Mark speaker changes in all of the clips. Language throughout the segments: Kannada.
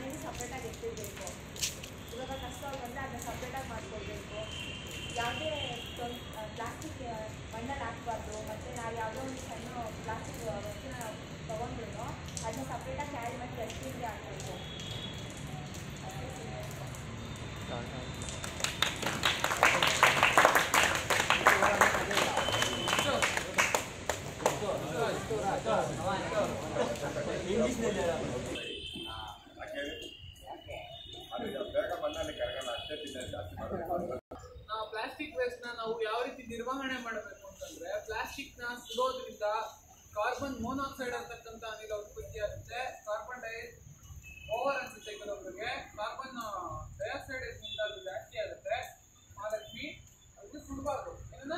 Speaker 1: ಮನೇಲಿ ಸಪ್ರೇಟಾಗಿ ಎತ್ತಿಡಬೇಕು ಇವಾಗ ಕಷ್ಟ ಬಂದರೆ ಅದನ್ನ ಸಪ್ರೇಟಾಗಿ ಮಾಡ್ಕೊಳ್ಬೇಕು ಯಾವುದೇ ಪ್ಲಾಸ್ಟಿಕ್ ಮಣ್ಣಲ್ಲಿ ಹಾಕ್ಬಾರ್ದು ಮತ್ತು ನಾವು ಯಾವುದೋ ಒಂದು ಸಣ್ಣ ಪ್ಲಾಸ್ಟಿಕ್ ವಸ್ತುನ ತೊಗೊಂಡ್ರು ಅದನ್ನ ಸಪ್ರೇಟಾಗಿ ಕ್ಯಾರಿ ಮಾಡಿ ಡಸ್ಟ್ಬಿನ್ಗೆ ಹಾಕಬೇಕು
Speaker 2: ಬೇಗ
Speaker 3: ಯಾವ ರೀತಿ ನಿರ್ವಹಣೆ ಮಾಡಬೇಕು ಅಂತಂದ್ರೆ ಪ್ಲಾಸ್ಟಿಕ್ನ ಸುಡೋದ್ರಿಂದ ಕಾರ್ಬನ್ ಮೋನಾಕ್ಸೈಡ್ ಅಂತಕ್ಕಂಥ ಅನಿಲ ಉತ್ಪತ್ತಿ ಆಗುತ್ತೆ. ಕಾರ್ಬನ್ ಡೈ, ಓವರ್ ಅನ್ಸುತ್ತೆ ಕೆಲವೊಬ್ಬರಿಗೆ ಕಾರ್ಬನ್, ಡೈಆಕ್ಸೈಡ್ ಅದು ಜಾಸ್ತಿ ಆಗುತ್ತೆ. ಮಹಾಲಕ್ಷ್ಮಿ ಅದಕ್ಕೆ ಸುಡಬಾರ್ದು. ಏನನ್ನ?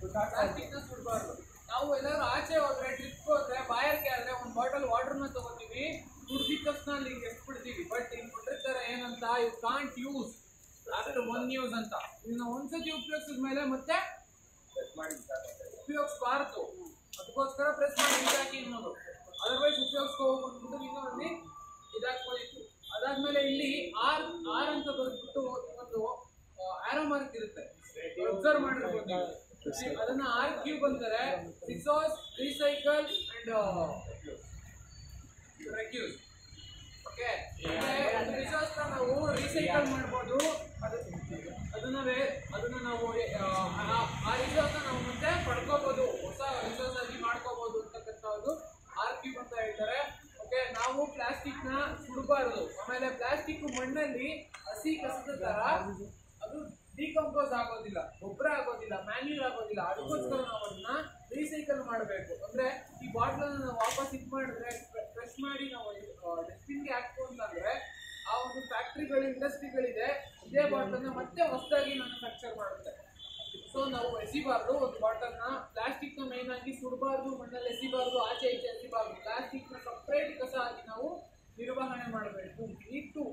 Speaker 3: ಪ್ಲಾಸ್ಟಿಕ್ನ ಸುಡಬಾರ್ದು. ನಾವು ಎಲ್ಲರೂ ಆಚೆ ಹೋದ್ರೆ ಟ್ರಿಪ್ ಹೋದ್ರೆ ಬಾಯಾರಿಕೆ ಆದ್ರೆ ಒಂದು ಬಾಟಲ್ ವಾಟರ್ನ ತಗೋತೀವಿ. ಕುಡ್ದಿದ ತಕ್ಷಣ ಅಲ್ಲಿ ಹಿಂಗೆ ಬಿಡ್ತೀವಿ ಬಟ್ ಇಲ್ಲಿ ಕೊಟ್ಟಿರ್ತಾರೆ ಏನಂತ you can't use one news ಅಂತ. ಇದನ್ನ ಒಂದ್ಸತಿ ಉಪಯೋಗಿಸಿದ ಮೇಲೆ ಮತ್ತೆ ಉಪಯೋಗಿಸಬಾರ್ದು. ಅದಕ್ಕೋಸ್ಕರ ಪ್ರೆಸ್ ಮಾಡಿ ಇದಾಕಿ ಅನ್ನೋದು ಅದರ್ವೈಸ್ ಉಪಯೋಗಿಸ್ಕೊ ಹೋಗ್ಬಿಟ್ಟು ಇನ್ನೂ ಅಲ್ಲಿ ಇದಾಕ್ಬೋದಿತ್ತು ಅದಾದ್ಮೇಲೆ ಇಲ್ಲಿ ಆರ್ ಆರ್ ಅಂತ ಬರ್ದ್ಬಿಟ್ಟು ಒಂದು ಆರೋ ಮಾರ್ಕ್ ಇರುತ್ತೆ. ಅಬ್ಸರ್ವ್ ಮಾಡಿರ್ಬೋದು. ಅದನ್ನ ಆರ್ ಕ್ಯೂಬ್ ಅಂತಾರೆ. Resource recycle and reuse okay resource ನಾವು ರೀಸೈಕಲ್ ಮಾಡ್ಬೋದು. ಅದನ್ನ ವೇ- ಅದನ್ನ ನಾವು ಆ, ರಿಸೋರ್ಸ್ ನಾವು ಮುಂದೆ ಪಡ್ಕೋಬಹುದು ಹೊಸ ರಿಸೋರ್ಸ್ ಆಗಿ ಮಾಡ್ಕೋಬಹುದು ಅಂತಕ್ಕಂಥದ್ದು ಆರ್ ಕ್ಯೂಬ್ ಅಂತ ಹೇಳ್ತಾರೆ. ಓಕೆ ನಾವು ಪ್ಲಾಸ್ಟಿಕ್ನ ಸುಡಬಾರದು. ಆಮೇಲೆ ಪ್ಲಾಸ್ಟಿಕ್ ಮಣ್ಣಲ್ಲಿ ಹಸಿ ಕಸದ ತರ ಅದು ಡಿಕಂಪೋಸ್ ಆಗೋದಿಲ್ಲ ಗೊಬ್ಬರ ಆಗೋದಿಲ್ಲ ಮ್ಯಾನ್ಯೂರ್ ಆಗೋದಿಲ್ಲ. ಅದಕ್ಕೋಸ್ಕರ ನಾವು ಅದನ್ನ ರೀಸೈಕಲ್ ಮಾಡಬೇಕು. ಅಂದ್ರೆ ಈ ಬಾಟ್ಲನ್ನ ನಾವು ವಾಪಸ್ ಇದು ಮಾಡಿದ್ರೆ ಫ್ರೆಶ್ ಮಾಡಿ ನಾವು ಡಸ್ಟ್ಬಿನ್ಗೆ ಹಾಕ್ತು ಅಂತಂದ್ರೆ ಆ ಒಂದು ಫ್ಯಾಕ್ಟ್ರಿಗಳು ಇಂಡಸ್ಟ್ರಿಗಳಿದೆ ಇದೇ ಬಾಟ್ಲನ್ನ ಮತ್ತೆ ನಾವು ಎಸಿಬಾರ್ದು, ಒಂದು ಬಾಟಲ್ನ ಪ್ಲಾಸ್ಟಿಕ್ನ ಮೇನ್ ಆಗಿ ಸುಡಬಾರ್ದು, ಮಣ್ಣಲ್ಲಿ ಎಸಿಬಾರ್ದು, ಆಚೆ ಈಚೆ ಎಸಿಬಾರ್ದು. ಪ್ಲಾಸ್ಟಿಕ್ನ ಸಪ್ರೇಟ್ ಕಸ ಆಗಿ ನಾವು ನಿರ್ವಹಣೆ ಮಾಡಬೇಕು. Need to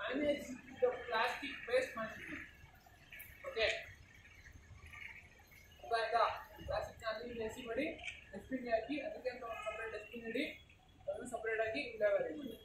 Speaker 3: manage the plastic waste management okay ಆಯ್ತಾ ಪ್ಲಾಸ್ಟಿಕ್ನ ಅಲ್ಲಿ ಎಸಿ ಮಾಡಿ ಡಸ್ಟ್ಬಿನ್ಗೆ ಹಾಕಿ, ಅದಕ್ಕೆ ಅಂತ ಒಂದು ಸಪ್ರೇಟ್ ಡಸ್ಟ್ಬಿನ್ ಇಡಿ, ಅದನ್ನು ಸಪ್ರೇಟಾಗಿ ಆಗಿ ಲೆವೆಲ್ ಮಾಡಿ